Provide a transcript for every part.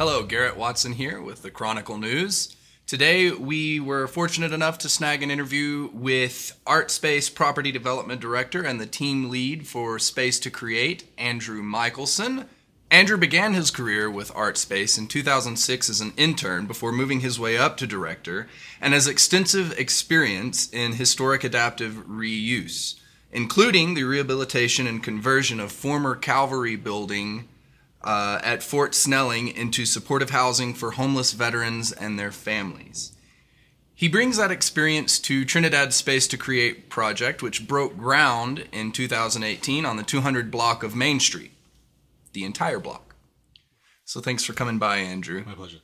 Hello, Garrett Watson here with the Chronicle News. Today, we were fortunate enough to snag an interview with ArtSpace Property Development Director and the team lead for Space to Create, Andrew Michelson. Andrew began his career with ArtSpace in 2006 as an intern before moving his way up to director and has extensive experience in historic adaptive reuse, including the rehabilitation and conversion of former Calvary building uh, at Fort Snelling into supportive housing for homeless veterans and their families. He brings that experience to Trinidad Space to Create project, which broke ground in 2018 on the 200 block of Main Street, the entire block. So thanks for coming by, Andrew. My pleasure.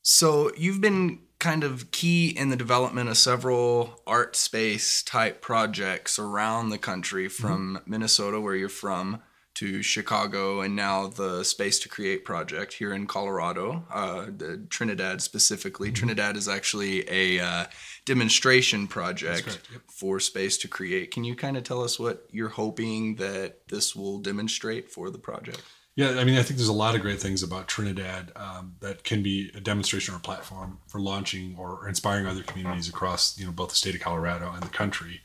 So you've been kind of key in the development of several art space type projects around the country from mm-hmm. Minnesota, where you're from, to Chicago and now the Space to Create project here in Colorado, uh, Trinidad specifically. Mm-hmm. Trinidad is actually a uh, demonstration project yep. for Space to Create. Can you kind of tell us what you're hoping that this will demonstrate for the project? Yeah, I mean, I think there's a lot of great things about Trinidad um, that can be a demonstration or a platform for launching or inspiring other communities across, you know, both the state of Colorado and the country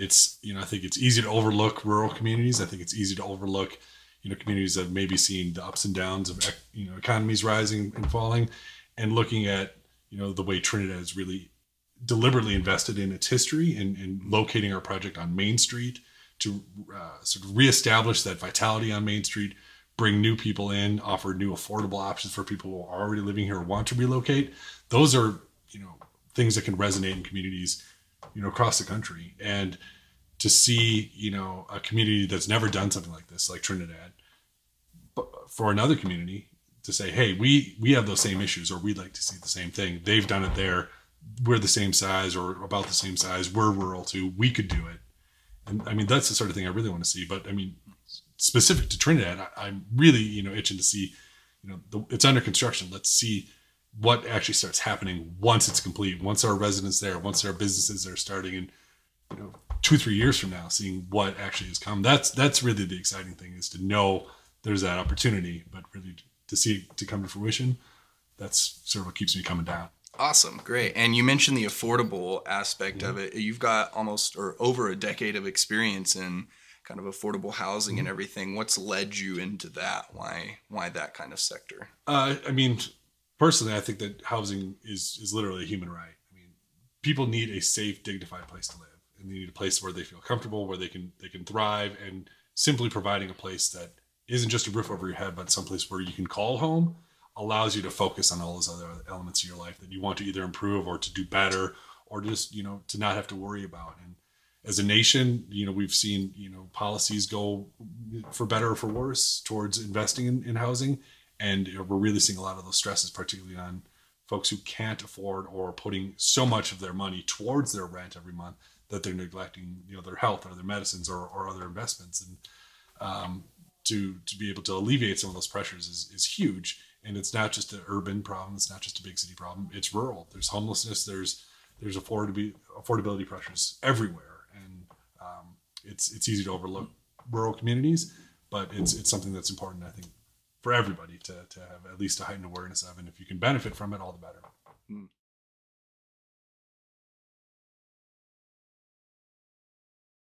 it's you know I think it's easy to overlook rural communities. I think it's easy to overlook you know communities that maybe seen the ups and downs of you know economies rising and falling, and looking at you know the way Trinidad has really deliberately invested in its history and, and locating our project on Main Street to uh, sort of reestablish that vitality on Main Street, bring new people in, offer new affordable options for people who are already living here or want to relocate. Those are you know things that can resonate in communities you know, across the country. And to see, you know, a community that's never done something like this, like Trinidad, but for another community to say, hey, we we have those same issues, or we'd like to see the same thing. They've done it there. We're the same size, or about the same size. We're rural too. We could do it. And I mean, that's the sort of thing I really want to see. But I mean, specific to Trinidad, I, am really, you know, itching to see, you know, the, it's under construction. Let's see what actually starts happening once it's complete, once our residents there, once our businesses are starting, and you know, two three years from now, seeing what actually has come. That's that's really the exciting thing is to know there's that opportunity, but really to see it to come to fruition. That's sort of what keeps me coming down. Awesome, great. And you mentioned the affordable aspect of it. You've got almost or over a decade of experience in kind of affordable housing and mm-hmm. everything. What's led you into that? Why why that kind of sector? Uh, I mean, personally, I think that housing is is literally a human right. I mean, people need a safe, dignified place to live, and they need a place where they feel comfortable, where they can they can thrive, and simply providing a place that isn't just a roof over your head, but someplace where you can call home allows you to focus on all those other elements of your life that you want to either improve or to do better or just you know to not have to worry about. And as a nation you know we've seen you know policies go for better or for worse towards investing in, in housing. And we're really seeing a lot of those stresses, particularly on folks who can't afford or putting so much of their money towards their rent every month that they're neglecting, you know, their health or their medicines or, or other investments. And um, to to be able to alleviate some of those pressures is, is huge. And it's not just an urban problem. It's not just a big city problem. It's rural. There's homelessness. There's there's affordability affordability pressures everywhere, and um, it's it's easy to overlook rural communities, but it's it's something that's important. I think for everybody to, to have at least a heightened awareness of. And if you can benefit from it, all the better. Mm.